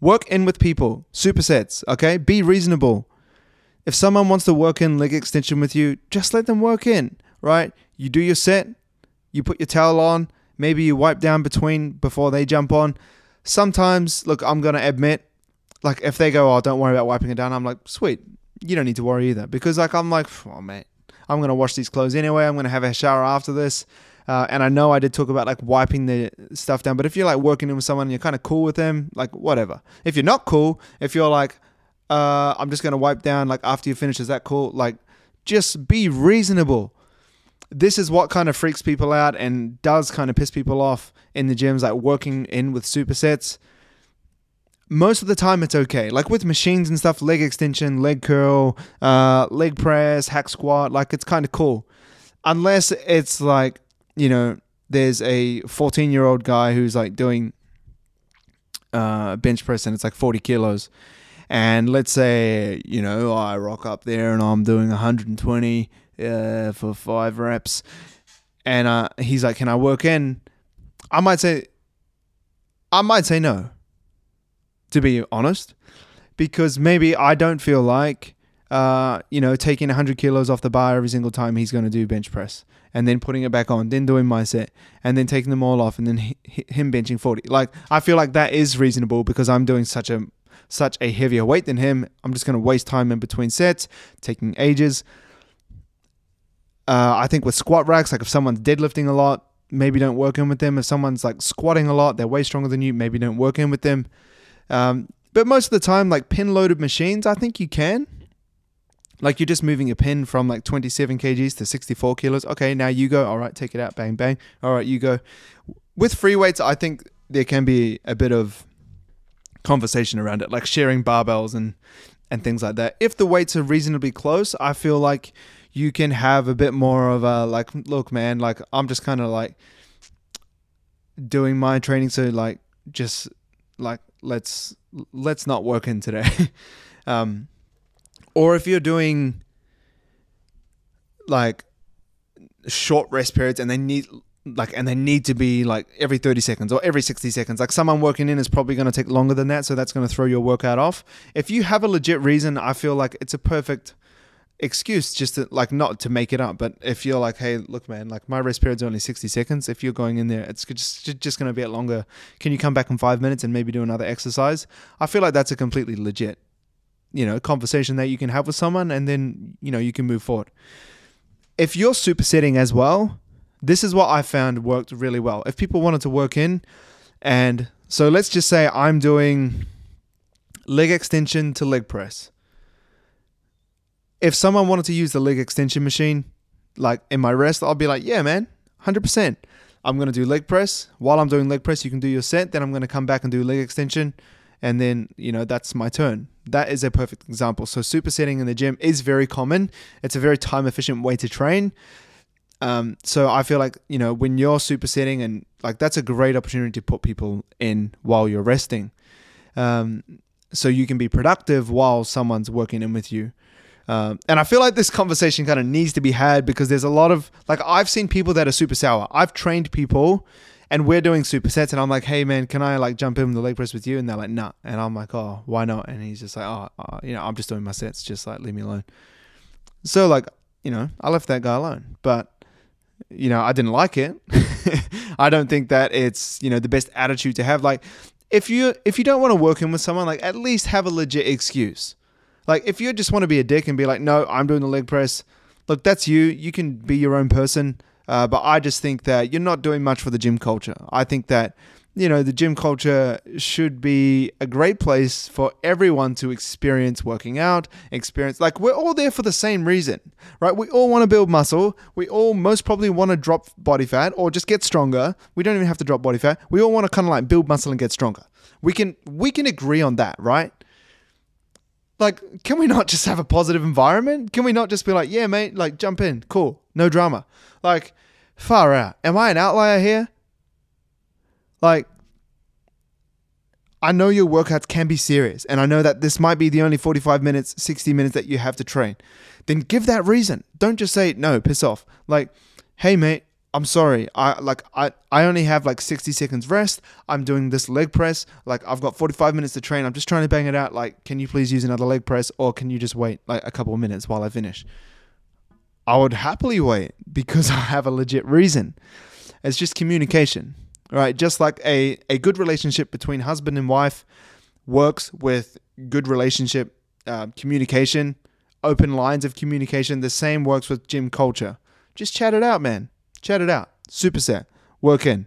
Work in with people, supersets, okay? Be reasonable. If someone wants to work in leg extension with you, just let them work in, right? You do your set, you put your towel on, maybe you wipe down between before they jump on. Sometimes, look, I'm going to admit, like if they go, oh, don't worry about wiping it down, I'm like, sweet, you don't need to worry either. Because, like, I'm like, oh, mate, I'm going to wash these clothes anyway. I'm going to have a shower after this. Uh, and I know I did talk about like wiping the stuff down, but if you're like working in with someone and you're kind of cool with them, like whatever. If you're not cool, if you're like, uh, I'm just gonna wipe down like after you finish, is that cool? Like, just be reasonable. This is what kind of freaks people out and does kind of piss people off in the gyms, like working in with supersets. Most of the time, it's okay. Like with machines and stuff, leg extension, leg curl, uh, leg press, hack squat, like it's kind of cool. Unless it's like you know, there's a 14 year old guy who's like doing uh, bench press and it's like 40 kilos. And let's say, you know, I rock up there and I'm doing 120 uh, for five reps. And uh, he's like, Can I work in? I might say, I might say no, to be honest, because maybe I don't feel like, uh, you know, taking 100 kilos off the bar every single time he's going to do bench press and then putting it back on, then doing my set, and then taking them all off, and then him benching 40. Like I feel like that is reasonable because I'm doing such a such a heavier weight than him. I'm just going to waste time in between sets, taking ages. Uh, I think with squat racks, like if someone's deadlifting a lot, maybe don't work in with them. If someone's like squatting a lot, they're way stronger than you, maybe don't work in with them. Um, but most of the time, like pin loaded machines, I think you can. Like you're just moving a pin from like 27 kgs to 64 kilos. Okay, now you go. All right, take it out. Bang, bang. All right, you go. With free weights, I think there can be a bit of conversation around it, like sharing barbells and and things like that. If the weights are reasonably close, I feel like you can have a bit more of a like, look, man, like I'm just kind of like doing my training, so like just like let's let's not work in today. um, or if you're doing like short rest periods and they need like and they need to be like every 30 seconds or every 60 seconds. Like someone working in is probably going to take longer than that so that's going to throw your workout off. If you have a legit reason i feel like it's a perfect excuse just to like not to make it up. But if you're like hey look man like my rest period's only 60 seconds if you're going in there it's just just going to be a longer. Can you come back in five minutes and maybe do another exercise? I feel like that's a completely legit you know conversation that you can have with someone and then you know you can move forward. If you're supersetting as well this is what i found worked really well. If people wanted to work in and so let's just say i'm doing leg extension to leg press. If someone wanted to use the leg extension machine like in my rest i'll be like yeah man 100% i'm going to do leg press. While i'm doing leg press you can do your set then i'm going to come back and do leg extension and then you know that's my turn. That is a perfect example. So supersetting in the gym is very common. It's a very time efficient way to train. Um, so i feel like you know when you're supersetting and like that's a great opportunity to put people in while you're resting. Um, so you can be productive while someone's working in with you. Um, and I feel like this conversation kind of needs to be had because there's a lot of like I've seen people that are super sour. I've trained people and we're doing supersets and I'm like, hey man, can I like jump in the leg press with you? And they're like, nah. And I'm like, oh, why not? And he's just like, oh, uh, you know, I'm just doing my sets, just like leave me alone. So like, you know, I left that guy alone, but you know, I didn't like it. I don't think that it's you know the best attitude to have. Like, if you if you don't want to work in with someone, like at least have a legit excuse. Like, if you just want to be a dick and be like, no, I'm doing the leg press. Look, that's you. You can be your own person. Uh, but I just think that you're not doing much for the gym culture. I think that you know the gym culture should be a great place for everyone to experience working out experience like we're all there for the same reason right? We all want to build muscle. We all most probably want to drop body fat or just get stronger. We don't even have to drop body fat. We all want to kind of like build muscle and get stronger. We can we can agree on that right like can we not just have a positive environment can we not just be like yeah mate like jump in cool no drama like, far out. Am I an outlier here? Like, I know your workouts can be serious, and I know that this might be the only 45 minutes, 60 minutes that you have to train. Then give that reason. Don't just say, no, piss off. Like, hey, mate, I'm sorry. I like I I only have like 60 seconds rest. I'm doing this leg press. Like I've got 45 minutes to train. I'm just trying to bang it out. Like, can you please use another leg press or can you just wait like a couple of minutes while I finish? I would happily wait because I have a legit reason. It's just communication. Right? Just like a a good relationship between husband and wife works with good relationship uh, communication, open lines of communication. The same works with gym culture. Just chat it out, man. Chat it out. Superset. Work in.